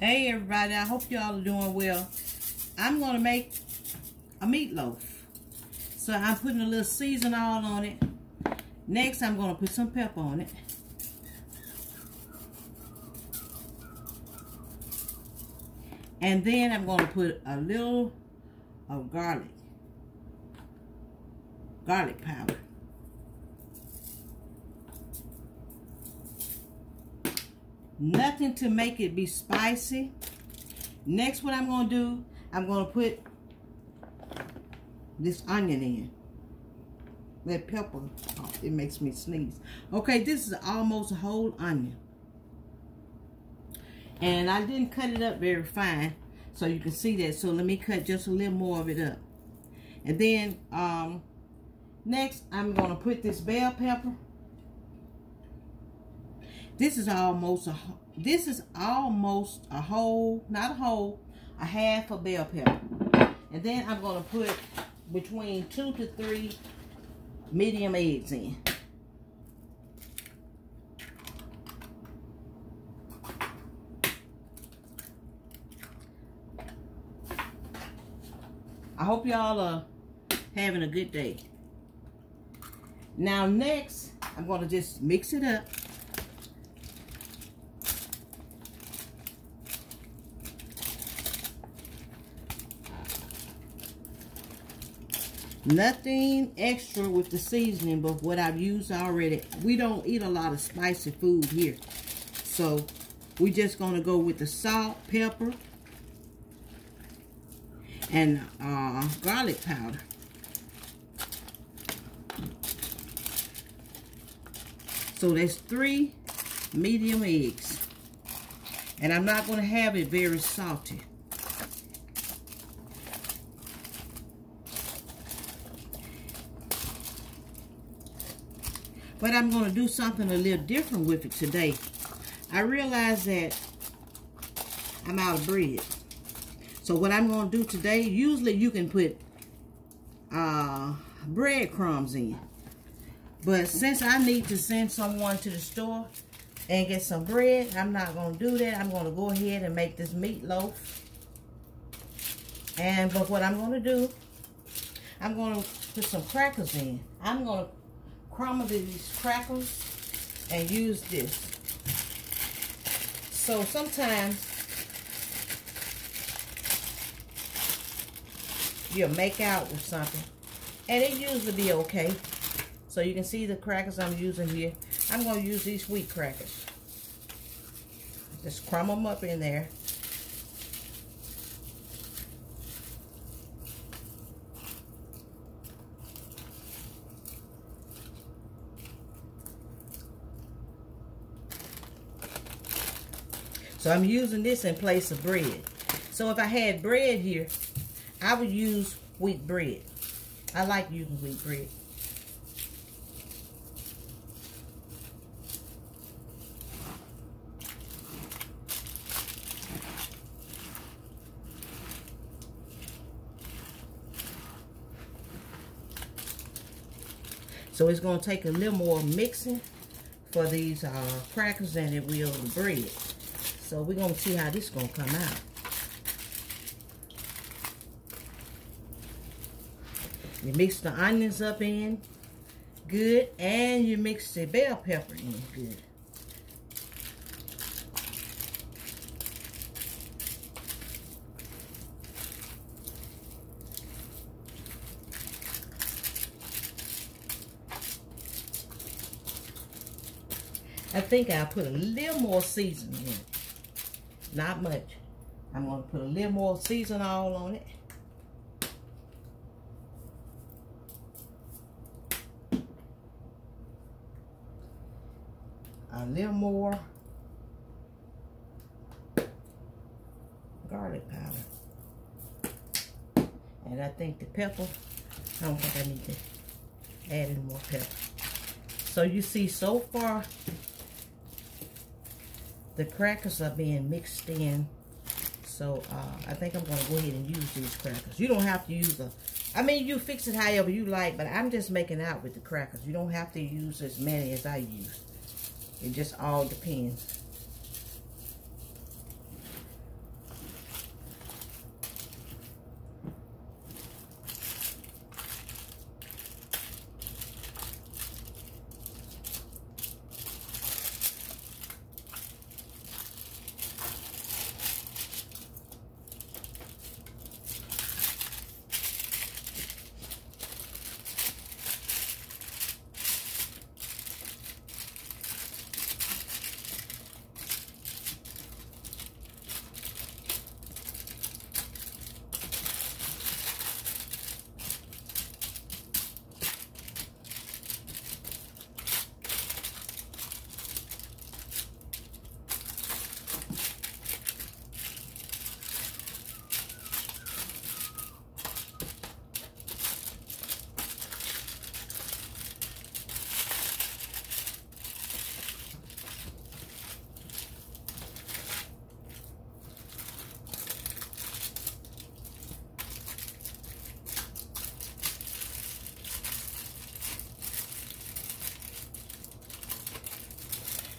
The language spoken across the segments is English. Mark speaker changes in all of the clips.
Speaker 1: Hey everybody, I hope y'all are doing well. I'm going to make a meatloaf. So I'm putting a little Season-All on it. Next, I'm going to put some pepper on it. And then I'm going to put a little of garlic. Garlic powder. Nothing to make it be spicy. Next, what I'm going to do, I'm going to put this onion in. That pepper, oh, it makes me sneeze. Okay, this is almost a whole onion. And I didn't cut it up very fine, so you can see that. So let me cut just a little more of it up. And then, um, next, I'm going to put this bell pepper. This is almost a this is almost a whole, not a whole, a half a bell pepper. And then I'm going to put between two to three medium eggs in. I hope y'all are having a good day. Now next, I'm going to just mix it up. Nothing extra with the seasoning but what I've used already. We don't eat a lot of spicy food here. So we're just going to go with the salt, pepper, and uh, garlic powder. So that's three medium eggs. And I'm not going to have it very salty. But I'm going to do something a little different with it today. I realize that I'm out of bread. So what I'm going to do today, usually you can put uh, breadcrumbs in. But since I need to send someone to the store and get some bread, I'm not going to do that. I'm going to go ahead and make this meatloaf. And but what I'm going to do, I'm going to put some crackers in. I'm going to crumble these crackers and use this. So sometimes you'll make out with something and it usually be okay. So you can see the crackers I'm using here. I'm going to use these wheat crackers. Just crumble them up in there. So I'm using this in place of bread. So if I had bread here, I would use wheat bread. I like using wheat bread. So it's going to take a little more mixing for these uh, crackers than it will the bread. So we're going to see how this is going to come out. You mix the onions up in good and you mix the bell pepper in good. I think I'll put a little more seasoning in. Not much. I'm going to put a little more Season-All on it. A little more garlic powder. And I think the pepper, I don't think I need to add any more pepper. So you see so far the crackers are being mixed in. So uh, I think I'm going to go ahead and use these crackers. You don't have to use a, I mean, you fix it however you like, but I'm just making out with the crackers. You don't have to use as many as I use. It just all depends.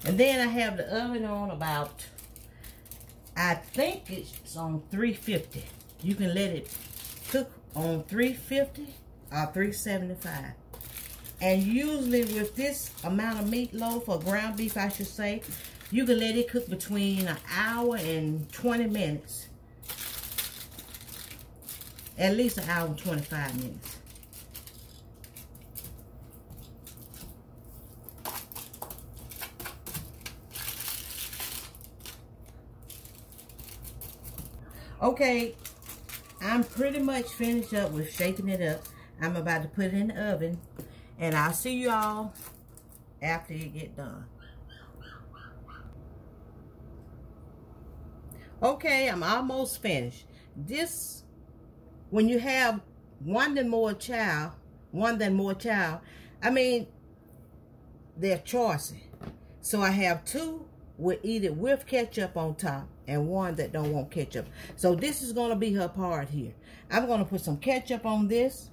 Speaker 1: And then I have the oven on about, I think it's on 350. You can let it cook on 350 or 375. And usually with this amount of meatloaf or ground beef, I should say, you can let it cook between an hour and 20 minutes. At least an hour and 25 minutes. Okay, I'm pretty much finished up with shaking it up. I'm about to put it in the oven. And I'll see you all after you get done. Okay, I'm almost finished. This, when you have one than more child, one than more child, I mean, they're choicy. So I have two with eat it with ketchup on top and one that don't want ketchup. So this is going to be her part here. I'm going to put some ketchup on this.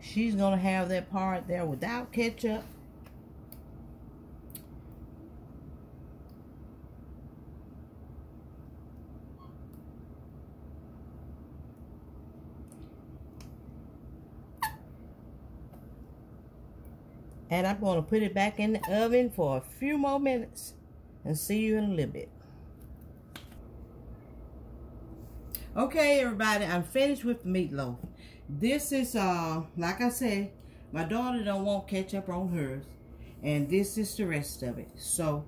Speaker 1: She's going to have that part there without ketchup. And I'm going to put it back in the oven for a few more minutes and see you in a little bit. Okay, everybody, I'm finished with the meatloaf. This is, uh, like I said, my daughter don't want ketchup on hers. And this is the rest of it. So,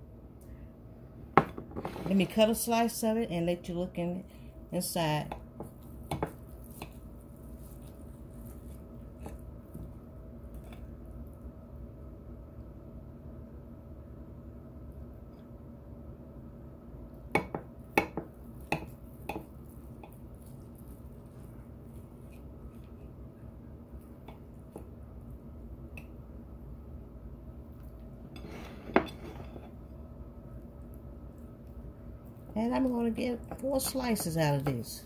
Speaker 1: let me cut a slice of it and let you look in inside. And I'm going to get four slices out of this.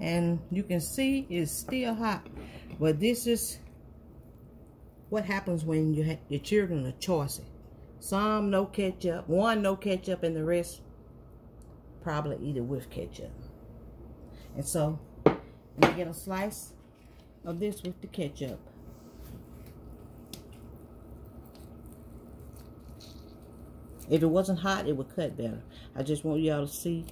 Speaker 1: And you can see it's still hot. But this is what happens when you have your children are choosy. Some no ketchup, one no ketchup, and the rest probably eat it with ketchup. And so, you get a slice of this with the ketchup. If it wasn't hot, it would cut better. I just want y'all to see.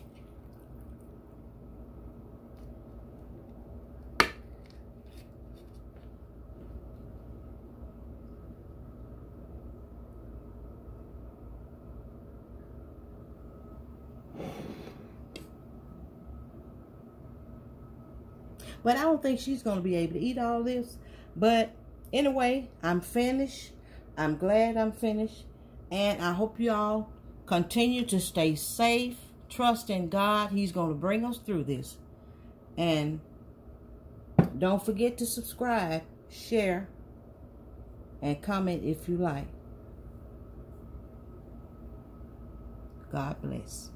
Speaker 1: But I don't think she's going to be able to eat all this. But anyway, I'm finished. I'm glad I'm finished. And I hope you all continue to stay safe. Trust in God. He's going to bring us through this. And don't forget to subscribe, share, and comment if you like. God bless.